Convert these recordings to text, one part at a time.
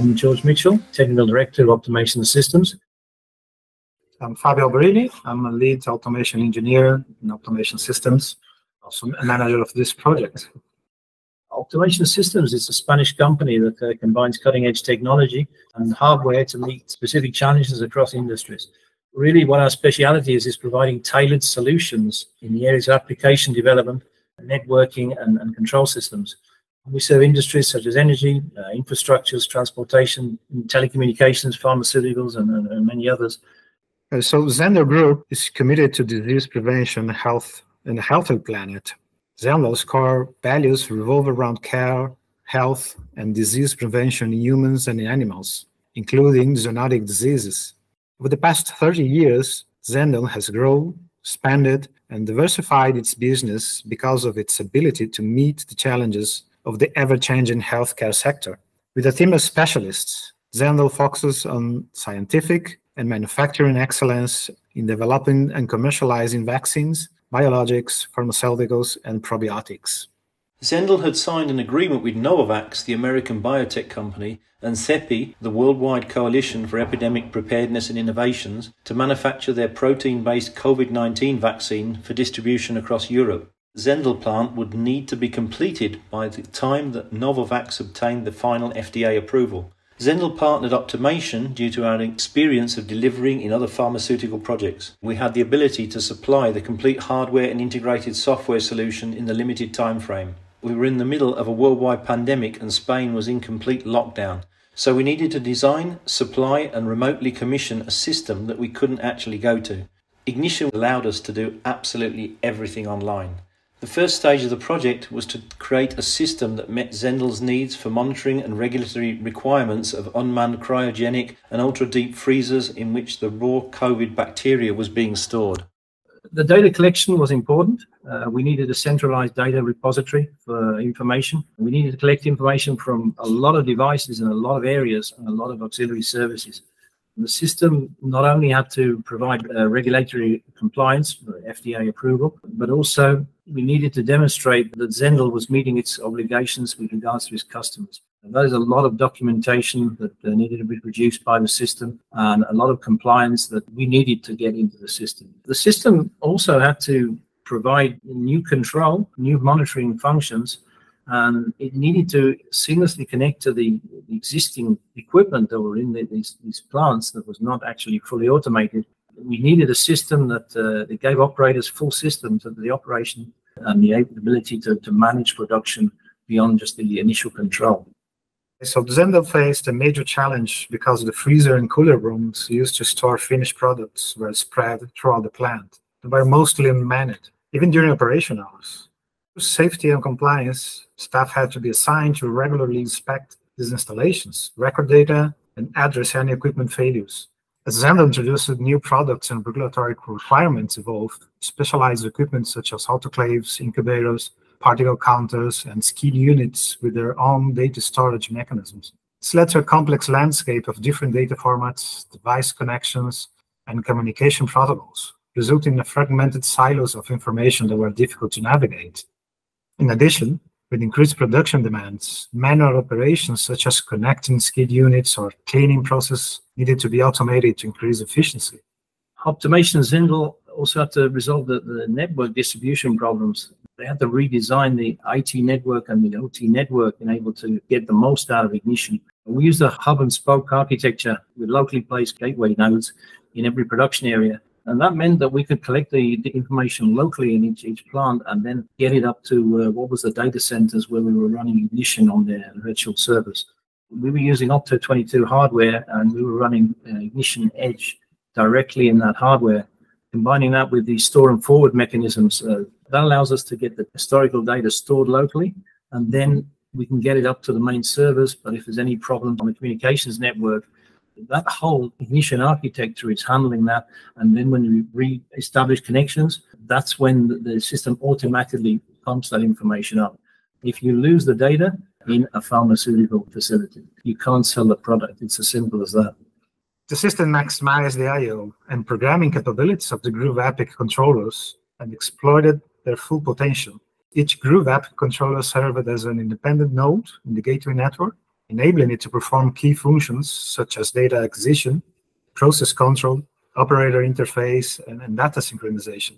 I'm George Mitchell, Technical Director of Optomation Systems. I'm Fabio Alberini. I'm a lead automation engineer in Optomation Systems, also a manager of this project. Optomation Systems is a Spanish company that uh, combines cutting edge technology and hardware to meet specific challenges across industries. Really, what our speciality is, is providing tailored solutions in the areas of application development, networking, and, and control systems. We serve industries such as energy, uh, infrastructures, transportation, telecommunications, pharmaceuticals, and, and, and many others. Uh, so Zendal Group is committed to disease prevention, health, and a healthy planet. Zendal's core values revolve around care, health, and disease prevention in humans and in animals, including zoonotic diseases. Over the past 30 years, Zendal has grown, expanded, and diversified its business because of its ability to meet the challenges of the ever-changing healthcare sector. With a team of specialists, Zendal focuses on scientific, and manufacturing excellence in developing and commercializing vaccines, biologics, pharmaceuticals, and probiotics. Zendal had signed an agreement with Novavax, the American biotech company, and CEPI, the Worldwide Coalition for Epidemic Preparedness and Innovations, to manufacture their protein based COVID 19 vaccine for distribution across Europe. Zendal plant would need to be completed by the time that Novavax obtained the final FDA approval. Zendal partnered Optomation due to our experience of delivering in other pharmaceutical projects. We had the ability to supply the complete hardware and integrated software solution in the limited time frame. We were in the middle of a worldwide pandemic and Spain was in complete lockdown. So we needed to design, supply, and remotely commission a system that we couldn't actually go to. Ignition allowed us to do absolutely everything online. The first stage of the project was to create a system that met Zendal's needs for monitoring and regulatory requirements of unmanned cryogenic and ultra deep freezers in which the raw COVID bacteria was being stored. The data collection was important. Uh, we needed a centralized data repository for information. We needed to collect information from a lot of devices in a lot of areas and a lot of auxiliary services. The system not only had to provide uh, regulatory compliance, FDA approval, but also we needed to demonstrate that Zendal was meeting its obligations with regards to its customers. And that is a lot of documentation that uh, needed to be produced by the system and a lot of compliance that we needed to get into the system. The system also had to provide new control, new monitoring functions and it needed to seamlessly connect to the, the existing equipment that were in the, these, these plants that was not actually fully automated. We needed a system that, uh, that gave operators full systems of the operation and the ability to, to manage production beyond just the initial control. So Zendal faced a major challenge because the freezer and cooler rooms used to store finished products were spread throughout the plant. They were mostly unmanned, even during operation hours. For safety and compliance, staff had to be assigned to regularly inspect these installations, record data, and address any equipment failures. As Zendal introduced new products and regulatory requirements evolved, specialized equipment such as autoclaves, incubators, particle counters, and skid units with their own data storage mechanisms. This led to a complex landscape of different data formats, device connections, and communication protocols, resulting in fragmented silos of information that were difficult to navigate. In addition, with increased production demands, manual operations such as connecting skid units or cleaning process needed to be automated to increase efficiency. Optomation Zendal also had to resolve the, the network distribution problems. They had to redesign the IT network and the OT network in able to get the most out of Ignition. We used a hub and spoke architecture with locally placed gateway nodes in every production area and that meant that we could collect the, the information locally in each, each plant and then get it up to uh, what was the data centers where we were running Ignition on their virtual servers. We were using Opto 22 hardware and we were running uh, Ignition Edge directly in that hardware. Combining that with the store and forward mechanisms, uh, that allows us to get the historical data stored locally and then we can get it up to the main servers. But if there's any problems on the communications network, that whole ignition architecture is handling that. And then when you re-establish connections, that's when the, system automatically pumps that information up. If you lose the data in a pharmaceutical facility, you can't sell the product. It's as simple as that. The system maximized the I/O and programming capabilities of the groov EPIC controllers and exploited their full potential. Each groov EPIC controller served as an independent node in the gateway network enabling it to perform key functions such as data acquisition, process control, operator interface, and, and data synchronization,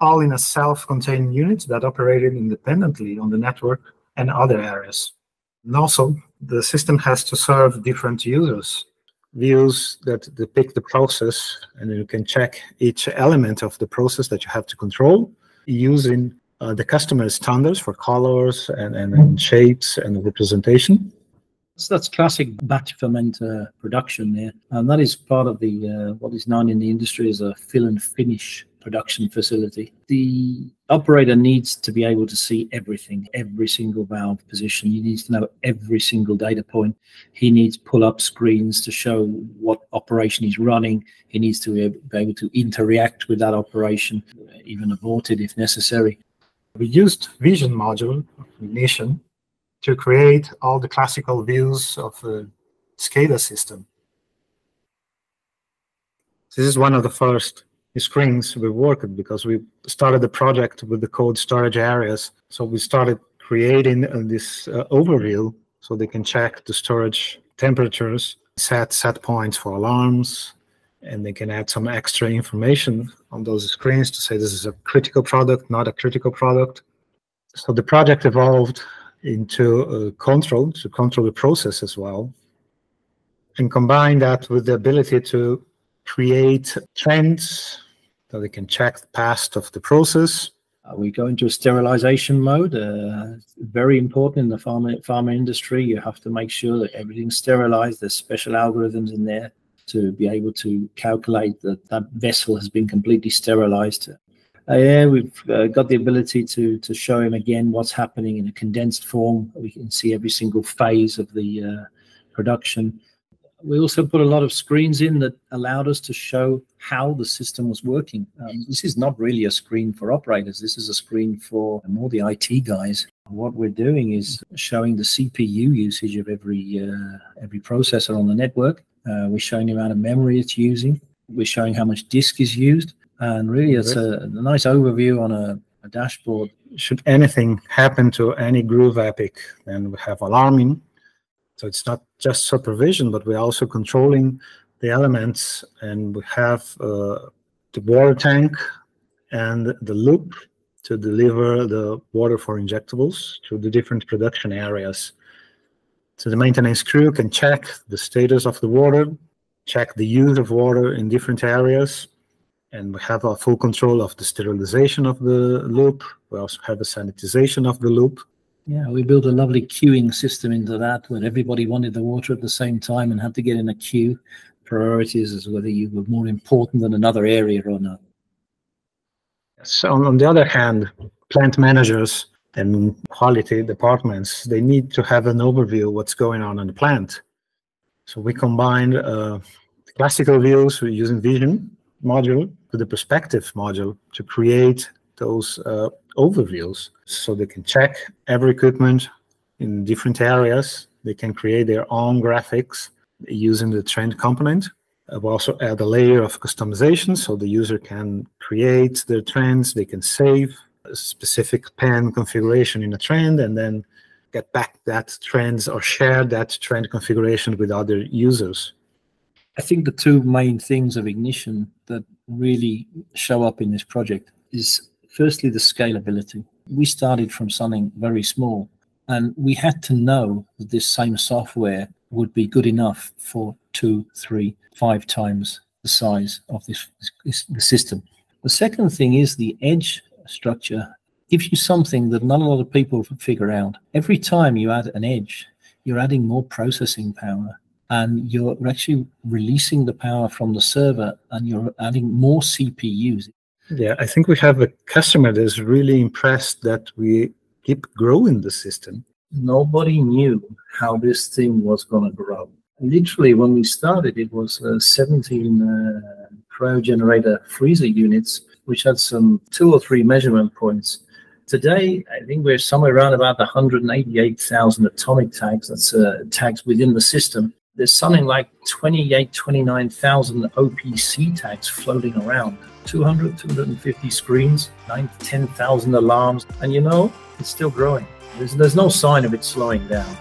all in a self-contained unit that operated independently on the network and other areas. And also, the system has to serve different users. Views that depict the process, and you can check each element of the process that you have to control using uh, the customer standards for colors and, and, and shapes and representation. So that's classic batch fermenter production there, and that is part of the uh, what is known in the industry as a fill and finish production facility. The operator needs to be able to see everything, every single valve position. He needs to know every single data point. He needs pull-up screens to show what operation he's running. He needs to be able to interact with that operation, even abort it if necessary. We used Vision module, Ignition, to create all the classical views of a SCADA system. This is one of the first screens we worked because we started the project with the code storage areas. So we started creating uh, this uh, overview so they can check the storage temperatures, set set points for alarms, and they can add some extra information on those screens to say this is a critical product, not a critical product. So the project evolved into a control to control the process as well, and combine that with the ability to create trends so we can check the past of the process. Uh, we go into a sterilization mode. Uh, very important in the pharma pharma industry. You have to make sure that everything's sterilized. There's special algorithms in there to be able to calculate that that vessel has been completely sterilized. Uh, yeah, we've uh, got the ability to to show him again what's happening in a condensed form. We can see every single phase of the uh, production we also put a lot of screens in that allowed us to show how the system was working. Um, this is not really a screen for operators. This is a screen for more the IT guys. What we're doing is showing the CPU usage of every uh, every processor on the network. Uh, we're showing the amount of memory it's using. We're showing how much disk is used, and really, it's a, a nice overview on a, a dashboard. Should anything happen to any groov EPIC, then we have alarming so it's not just supervision, but we're also controlling the elements, and we have uh, the water tank and the loop to deliver the water for injectables to the different production areas. So the maintenance crew can check the status of the water, check the use of water in different areas, and we have a full control of the sterilization of the loop. We also have a sanitization of the loop. Yeah, we built a lovely queuing system into that where everybody wanted the water at the same time and had to get in a queue. Priorities as whether you were more important than another area or not. So on the other hand, plant managers and quality departments, they need to have an overview of what's going on in the plant. So we combined uh, classical views using Vision module with the perspective module to create those uh, overviews so they can check every equipment in different areas. They can create their own graphics using the trend component. I've also add a layer of customization so the user can create their trends. They can save a specific pen configuration in a trend and then get back that trends or share that trend configuration with other users. I think the two main things of Ignition that really show up in this project is Firstly, the scalability. We started from something very small, and we had to know that this same software would be good enough for two, three, five times the size of this, this the system. The second thing is the edge structure gives you something that not a lot of people figure out. Every time you add an edge, you're adding more processing power and you're actually releasing the power from the server and you're adding more CPUs. Yeah, I think we have a customer that's really impressed that we keep growing the system. Nobody knew how this thing was going to grow. Literally, when we started, it was uh, 17 uh, cryogenerator freezer units, which had some two or three measurement points. Today, I think we're somewhere around about 188,000 atomic tags. That's uh, tags within the system. There's something like 28, 29,000 OPC tags floating around. 200, 250 screens, 9 to 10,000 alarms. And you know, it's still growing. There's, there's no sign of it slowing down.